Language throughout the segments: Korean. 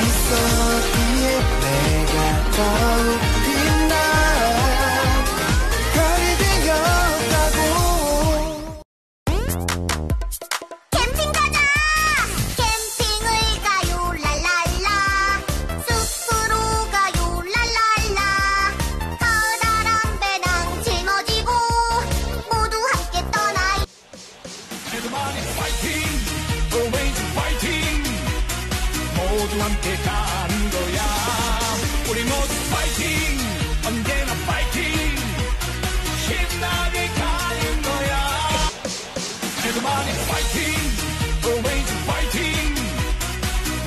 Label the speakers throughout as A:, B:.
A: 있었기에 내가 더욱
B: 모두 함께 가는 거야. 우리 모두 파이팅 언제나 파이팅. 신나게 가는 거야. 그래도 많이 파이팅 always 파이팅.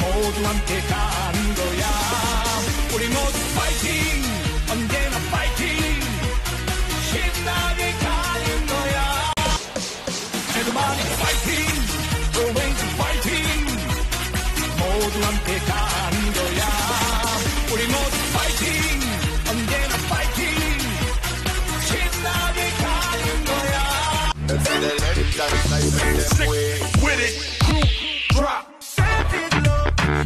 B: 모두 함께 가는 with it. Group drop.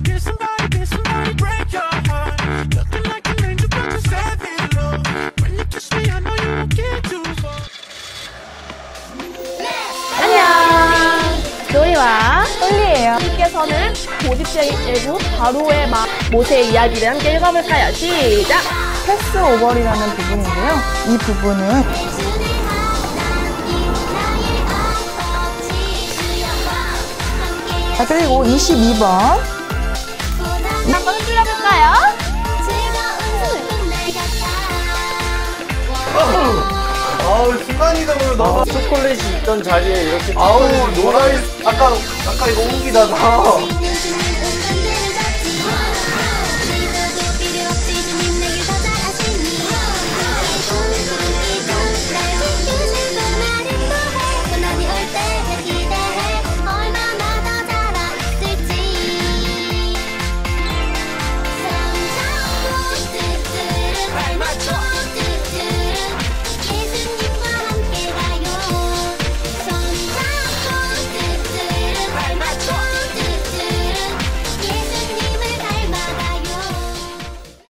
C: Get somebody, get somebody, break your heart. Looking like an angel, but you're savage, Lord. When you kiss me, I know you won't get too far.
D: 안녕. 노이와
E: 홀리예요.
D: 님께서는 고집쟁이고 바로의 막 모세의 이야기를 함께 읽어볼까요? 시작.
E: 패스 오버리라는 부분인데요. 이 부분은
F: 자, 그리고 22번 한번 흔들어볼까요?
G: 아우 순간이동으로 너무 초콜릿이 있던 자리에 이렇게 아우 노라이 아까 아까 이거 옮기다가